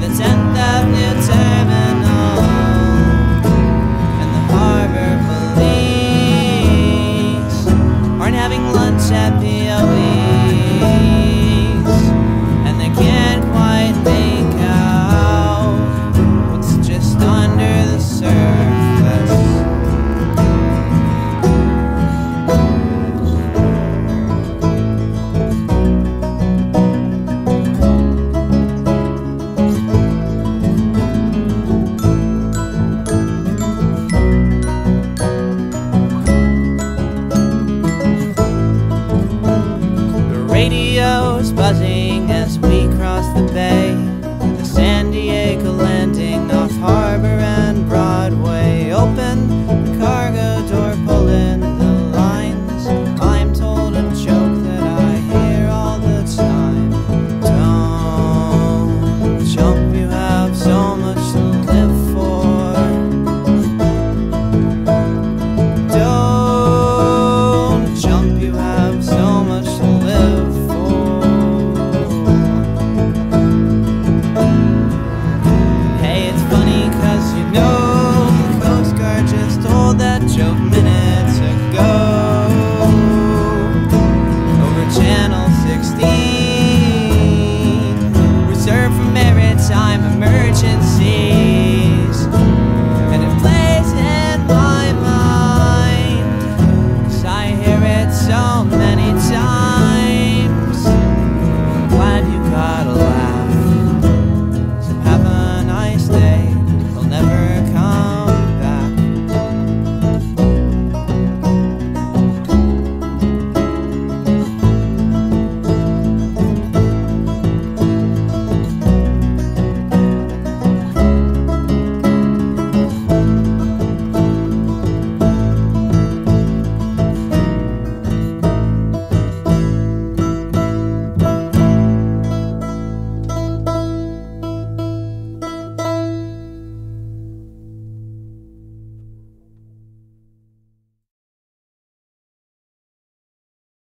the 10th of New terminal. buzzing as we cross the bay.